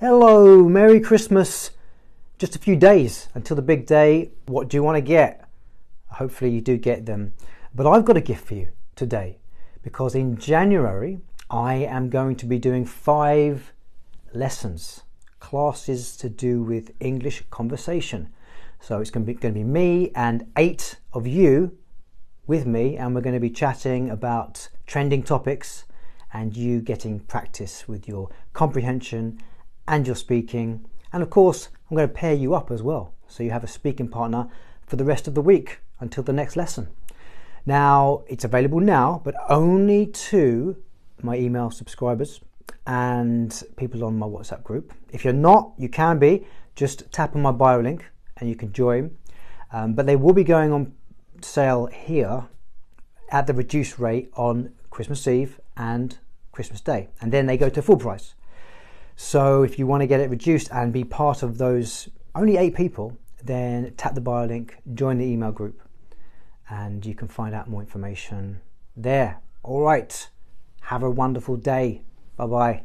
Hello, Merry Christmas. Just a few days until the big day. What do you want to get? Hopefully, you do get them. But I've got a gift for you today because in January I am going to be doing five lessons, classes to do with English conversation. So it's going to be, going to be me and eight of you with me, and we're going to be chatting about trending topics and you getting practice with your comprehension and your speaking. And of course, I'm going to pair you up as well. So you have a speaking partner for the rest of the week until the next lesson. Now, it's available now, but only to my email subscribers and people on my WhatsApp group. If you're not, you can be. Just tap on my bio link and you can join. Um, but they will be going on sale here at the reduced rate on Christmas Eve and Christmas Day, and then they go to full price. So if you want to get it reduced and be part of those only eight people, then tap the bio link, join the email group, and you can find out more information there. All right. Have a wonderful day. Bye bye.